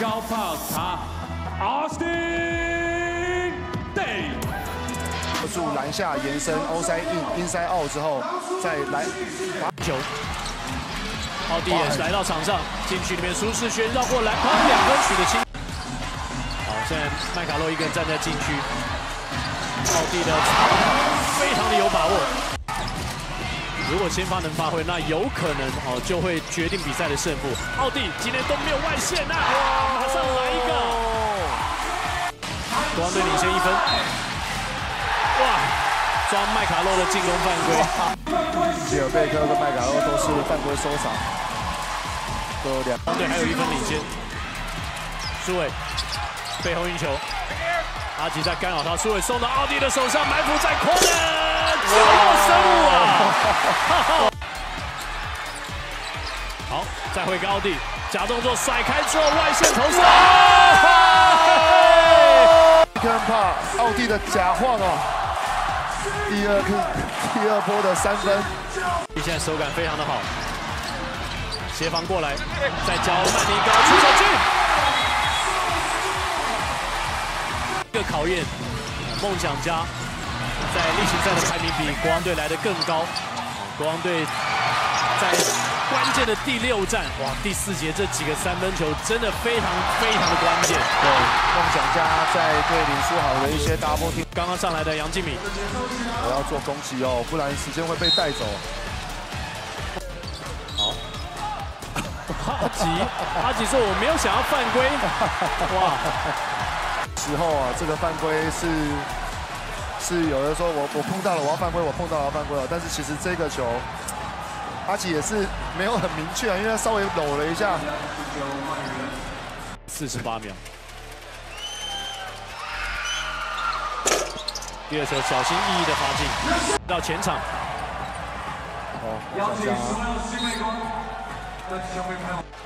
高炮塔 Austin Day。助篮下延伸，outside in inside out 之后再来罚球。奥迪也是来到场上，禁区里面舒适圈绕过篮筐，两分取得清。好，现在麦卡洛一个人站在禁区，奥迪的长跑非常的有把握。如果先发能发挥，那有可能哦就会决定比赛的胜负。奥迪今天都没有外线呐，马上来一个，国王队领先一分。哇，抓麦卡洛的进攻犯规。吉尔贝克跟麦卡洛都是犯规收场，都两。对，还有一分领先。苏伟背后运球，阿吉在干扰他，苏伟送到奥迪的手上，埋伏在空的，就要失误啊！好，再回个奥迪，假动作甩开之后外线投射。看怕奥迪的假晃哦，第二个第二波的三分，现在手感非常的好，协防过来，再交曼尼高出手去，一个考验，梦想家在例行赛的排名比国王队来的更高，国王队在关键的第六战，哇，第四节这几个三分球真的非常非常的关键。对，梦想家在对林书豪的一些 double team，刚刚上来的杨敬敏，我要做攻击哦，不然时间会被带走。好，阿吉，阿吉说我没有想要犯规，哇，时候啊，这个犯规是是有人说我我碰到了我要犯规，我碰到了要犯规了，但是其实这个球。阿奇也是没有很明确啊，因为他稍微搂了一下。四十八秒。第二球小心翼翼的罚进，到前场。哦，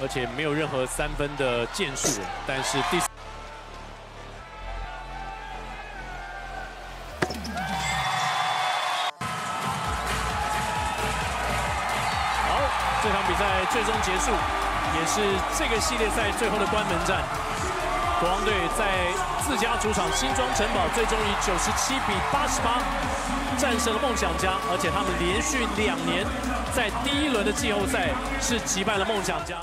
而且没有任何三分的建树，但是第。这场比赛最终结束，也是这个系列赛最后的关门战。国王队在自家主场新庄城堡，最终以九十七比八十八战胜了梦想家，而且他们连续两年在第一轮的季后赛是击败了梦想家。